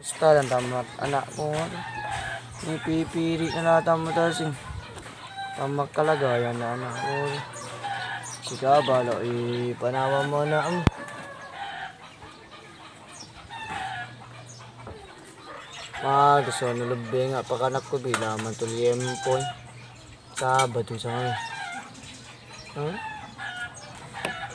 Basta lang tamat anak ko. Ipipiri na natin mo tasing. Tamak kalagayan na anak ko. Sige, balo, ipanawa mo na ang. Ah, gusto nga pagkanak ko bilaman to liyempo. Sabado sa ano. Huh?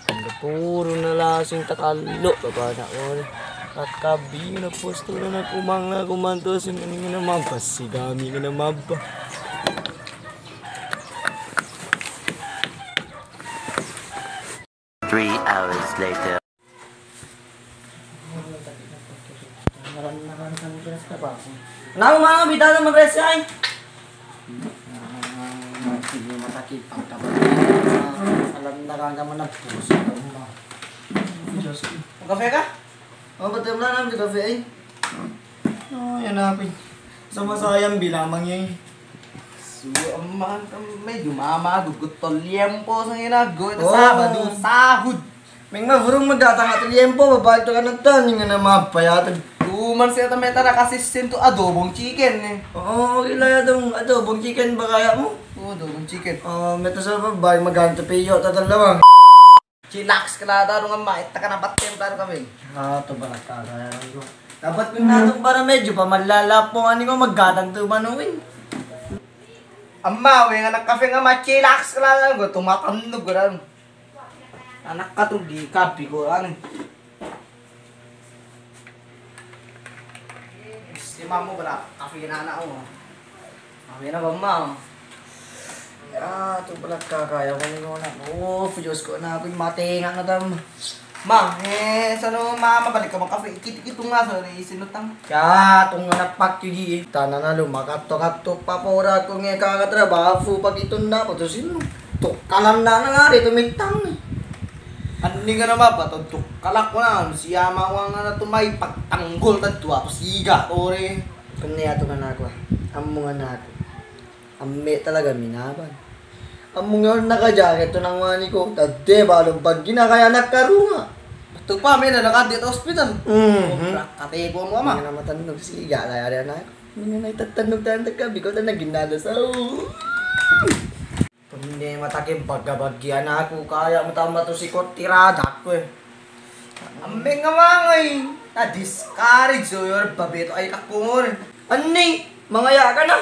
Ang puro na lasing takalo baba na ko. At kabi na posto na nagkumang na kumanto sin ano nga naman pasigami nga naman ba. Three hours later. Nang mga bida na mag-rest ay. Sige, matakit ang tabi. Alam na ka naman nagpuso. Kafe ka? Oh, ba't yung lanam ka kafe eh? Oh, yan napin. Sumasayang binamang yan. Suaman kami, dumama, gugut to liempo sa ginagawa. Ito oh. sabado, sahod. May mga furong magdatang at liempo, babalik to ka ng tan, yung nga na mapayatag. Tuman siya tamay tara kasi sinto adobong chicken eh. Oo, oh, ilaya dong adobong chicken ba kaya mo? Oo, adobong chicken. Ah, Oo, uh, meta sa babay, maganto piyo, tatalawang. Chillax ka na daro nga mait, taka na batem daro kami. Ah, ito ba nagkakaya ko? Dapat kung natong para medyo pa malalapong ano ko maggatang tumanuin. Amma, we nga nagkafe nga ma-chillax ka na lang ko, tumatanog ko lang. Anak ka to, di kapi ko, ano. Si mamo wala, kafe na na ako. Kafe na ba, ma? Ah, ito ba nagkakaya ko nyo na. Oh, Diyos ko na ako yung matinga na. Ma, eh, sa no, ma, mabalik ka kafe. Ikit-ikito nga sa sinutang. Kaya, itong anak pakyugi. Tana na lumakato-kato pa pora ko nga kakatrabaho pag ito na. Pato sino? Tukalan na na nga rin, tumitang eh. Ano ni nga naman ba? Tugtog kalak ko na. Si Yama ko nga na tumay pagtanggol tore. Kanya ito nga na nga na. Ame talaga minaban. Amo nga naka-jacket to ng mani ko. Tade, balong pag ginakaya nakarunga. Ito pa, may nalakad dito hospital. Mhm. Katego mo, ama. Mga naman tanog siga, laya na ako. Hindi na itatanong tayo ng gabi ko na naginada sa Pag hindi matakim pagkabagyan na ako, kaya mo tama to si Kotirada ko eh. Ambe nga mangay. Na-discourage so your babito ay kakungor. Ani, mga yaka na.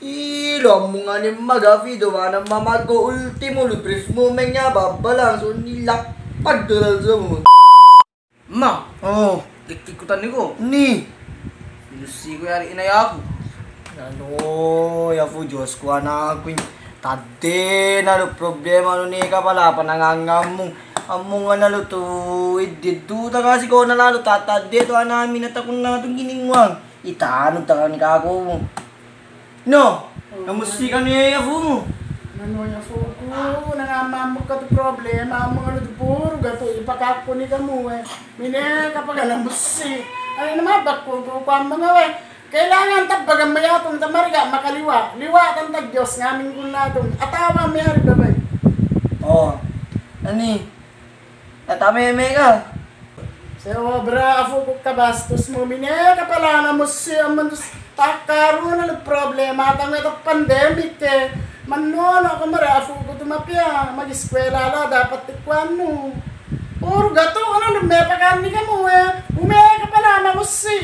Ilo mo nga ni magafi do na mamago ultimo brief mo men nga babalang so nilapag doon sa mo. Ma, Oh, kikikutan ni ko. ni. Lucy ko yari inaya ako. Ano, ya po Diyos ko na ako yung tade na lo problema no ni ka pala panangangam mo. Amo nga nalo to, ta kasi ko na lalo tatade to namin at akong na itong giningwang. Itanong ta ka ni kako mo. No? Namustika niya ako mo. Nanunya fuku, nangamamok ka to problema, ang mga ludburo, gato ipakakpo ni kamu eh. Mine, kapag alam mo ay naman, bakpo ko ang mga eh. Kailangan tabagan mayatong tamarga, makaliwa. Liwa kang tagyos, ngaming kulatong. Atawa may hari babay. Eh? Oh. Ani? Atami may ka. Sobra, afukok ka bastos mo. Mine, kapalana mo siya, mandos. ಕಾರೂನಲ್ಲಿ problema tanga ito pandemic te manono ako marafu ko tumapya mag-eskwela la dapat tikwan no or gato ano may pagkani ka mo eh. Umeka pala na si